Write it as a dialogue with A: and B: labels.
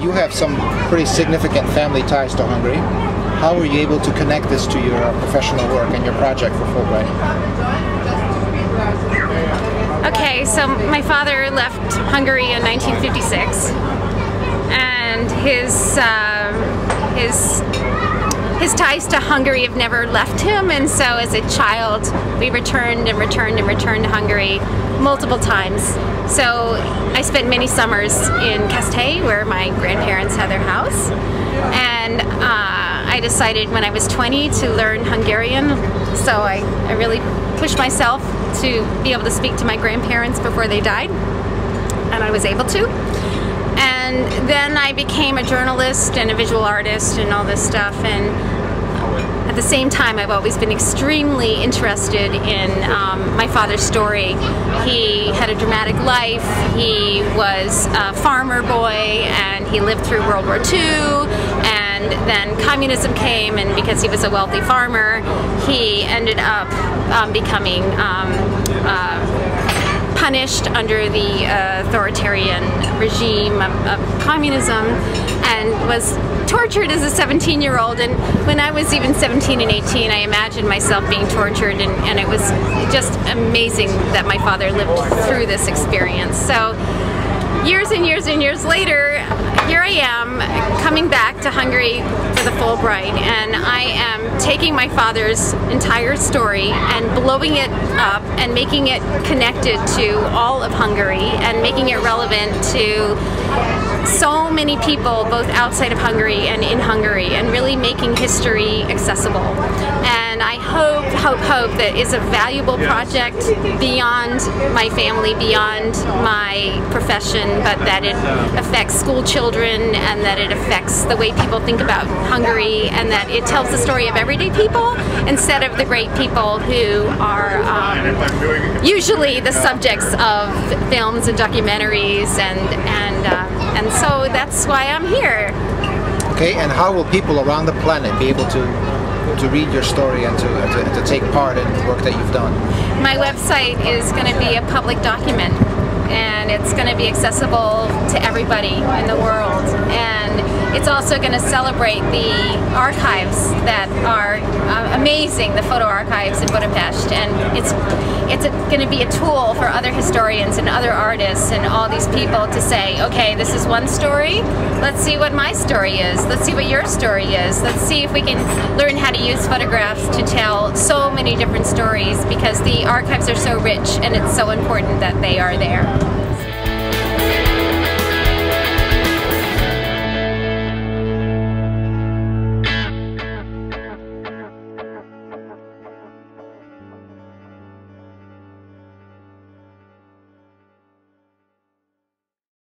A: You have some pretty significant family ties to Hungary. How were you able to connect this to your professional work and your project for Fulbright?
B: Okay, so my father left Hungary in 1956, and his uh, his his ties to Hungary have never left him, and so as a child, we returned and returned and returned to Hungary multiple times. So I spent many summers in Keszthely, where my grandparents had their house, and uh, I decided when I was 20 to learn Hungarian. So I, I really pushed myself to be able to speak to my grandparents before they died, and I was able to. And then I became a journalist and a visual artist and all this stuff. And at the same time, I've always been extremely interested in um, my father's story. He had a dramatic life. He was a farmer boy and he lived through World War II. And then communism came, and because he was a wealthy farmer, he ended up um, becoming um, uh, punished under the uh, authoritarian regime of, of, communism and was tortured as a 17 year old and when I was even 17 and 18 I imagined myself being tortured and, and it was just amazing that my father lived through this experience. So years and years and years later here I am to Hungary for the Fulbright and I am taking my father's entire story and blowing it up and making it connected to all of Hungary and making it relevant to so many people both outside of Hungary and in Hungary and really making history accessible. And I hope, hope, hope that it's a valuable project beyond my family, beyond my profession, but that it affects school children and that it affects the way people think about Hungary and that it tells the story of everyday people instead of the great people who are um, usually the subjects of films and documentaries and, and uh, and so that's why I'm here.
A: Okay, and how will people around the planet be able to to read your story and to, to, to take part in the work that you've done?
B: My website is going to be a public document and it's going to be accessible to everybody in the world. And it's also going to celebrate the archives that are uh, amazing, the photo archives in Budapest. And it's it's going to be a tool for other historians and other artists and all these people to say, okay, this is one story. Let's see what my story is. Let's see what your story is. Let's see if we can learn how to use photographs to tell so many different stories because the archives are so rich and it's so important that they are there.